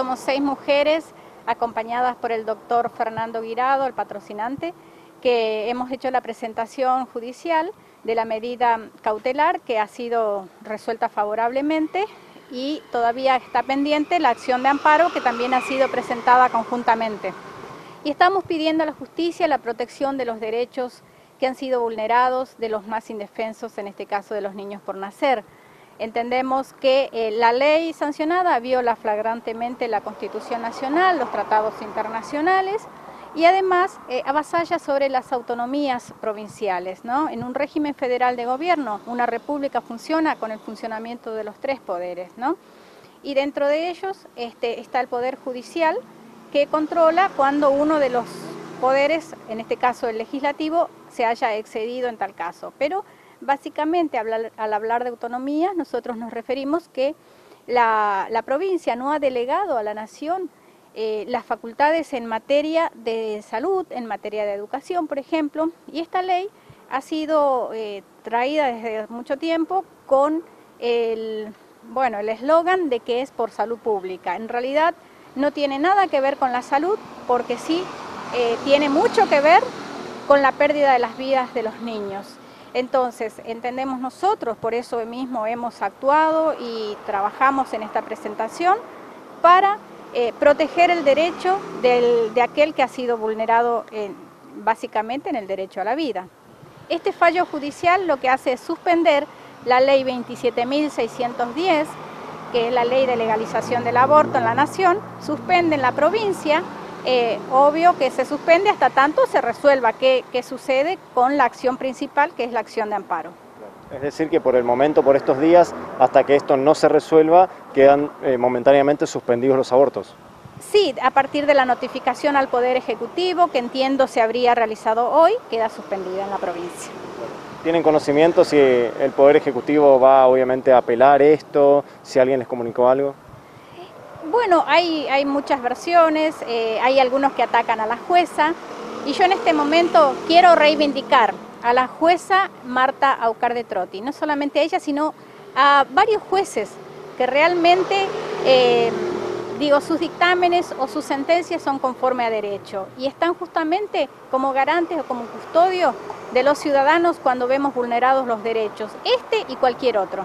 somos seis mujeres acompañadas por el doctor Fernando Guirado, el patrocinante, que hemos hecho la presentación judicial de la medida cautelar que ha sido resuelta favorablemente y todavía está pendiente la acción de amparo que también ha sido presentada conjuntamente. Y estamos pidiendo a la justicia la protección de los derechos que han sido vulnerados de los más indefensos, en este caso de los niños por nacer. Entendemos que eh, la ley sancionada viola flagrantemente la Constitución Nacional, los tratados internacionales y además eh, avasalla sobre las autonomías provinciales. ¿no? En un régimen federal de gobierno, una república funciona con el funcionamiento de los tres poderes. ¿no? Y dentro de ellos este, está el Poder Judicial, que controla cuando uno de los poderes, en este caso el legislativo, se haya excedido en tal caso. Pero básicamente al hablar de autonomía nosotros nos referimos que la, provincia no ha delegado a la nación eh, las facultades en materia de salud, en materia de educación, por ejemplo, y esta ley ha sido eh, traída desde mucho tiempo con el bueno el eslogan de que es por salud pública. En realidad no tiene nada que ver con la salud, porque sí eh, tiene mucho que ver con la pérdida de las vidas de los niños. Entonces, entendemos nosotros, por eso mismo hemos actuado y trabajamos en esta presentación para eh, proteger el derecho de aquel que ha sido vulnerado básicamente en el derecho a la vida. Este fallo judicial lo que hace es suspender la ley 27.610 que es la ley de legalización del aborto en la nación, suspende en la provincia, eh, obvio que se suspende hasta tanto se resuelva qué, sucede con la acción principal, que es la acción de amparo. Es decir, que por el momento, por estos días, hasta que esto no se resuelva, quedan eh, momentáneamente suspendidos los abortos. Sí, a partir de la notificación al Poder Ejecutivo, que entiendo se habría realizado hoy, queda suspendida en la provincia. ¿Tienen conocimiento si el Poder Ejecutivo va obviamente a apelar esto, si alguien les comunicó algo? Bueno, hay, hay muchas versiones, eh, hay algunos que atacan a la jueza y yo en este momento quiero reivindicar a la jueza Marta Aucar de Trotti, no solamente a ella, sino a varios jueces que realmente, eh, digo, sus dictámenes o sus sentencias son conforme a derecho y están justamente como garantes o como custodios de los ciudadanos cuando vemos vulnerados los derechos, este y cualquier otro.